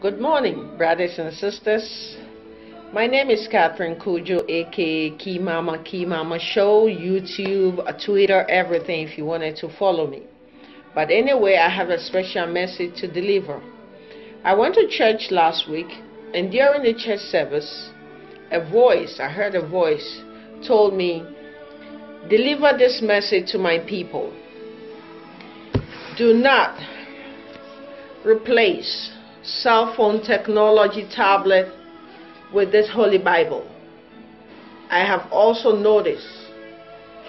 Good morning, brothers and sisters. My name is Catherine Kujo, aka Key Mama Key Mama Show, YouTube, uh, Twitter, everything if you wanted to follow me. But anyway, I have a special message to deliver. I went to church last week, and during the church service, a voice, I heard a voice, told me, Deliver this message to my people. Do not replace cell phone technology tablet with this Holy Bible. I have also noticed,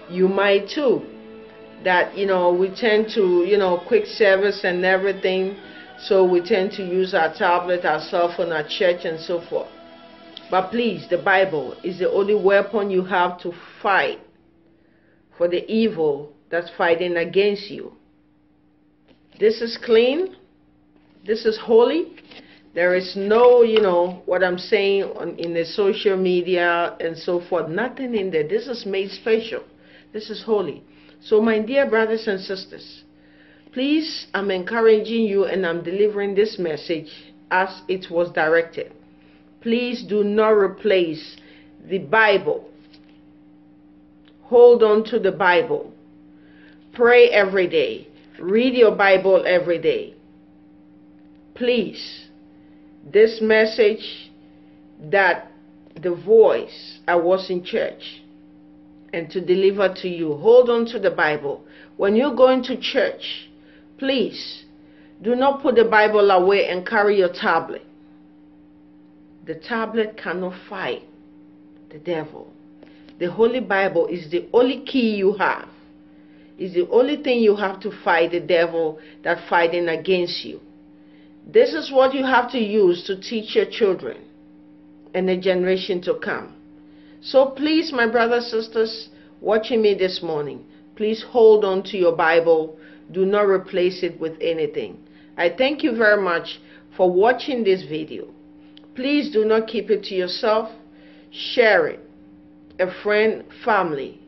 you might too, that you know we tend to you know quick service and everything, so we tend to use our tablet, our cell phone, our church, and so forth. But please, the Bible is the only weapon you have to fight for the evil that's fighting against you. This is clean. This is holy. There is no, you know, what I'm saying on, in the social media and so forth. Nothing in there. This is made special. This is holy. So, my dear brothers and sisters, please, I'm encouraging you and I'm delivering this message as it was directed. Please do not replace the Bible. Hold on to the Bible. Pray every day. Read your Bible every day. Please, this message that the voice I was in church and to deliver to you. Hold on to the Bible. When you're going to church, please do not put the Bible away and carry your tablet. The tablet cannot fight the devil. The Holy Bible is the only key you have. Is the only thing you have to fight the devil that fighting against you. This is what you have to use to teach your children and the generation to come. So please, my brothers and sisters, watching me this morning, please hold on to your Bible. Do not replace it with anything. I thank you very much for watching this video. Please do not keep it to yourself. Share it. A friend, family.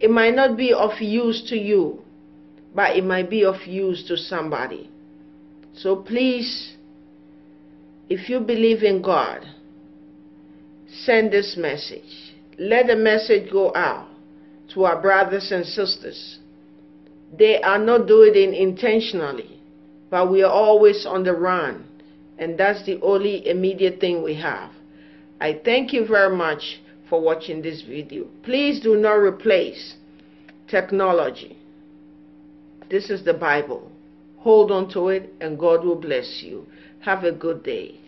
It might not be of use to you, but it might be of use to somebody. So please, if you believe in God, send this message. Let the message go out to our brothers and sisters. They are not doing it intentionally, but we are always on the run, and that's the only immediate thing we have. I thank you very much for watching this video. Please do not replace technology. This is the Bible. Hold on to it, and God will bless you. Have a good day.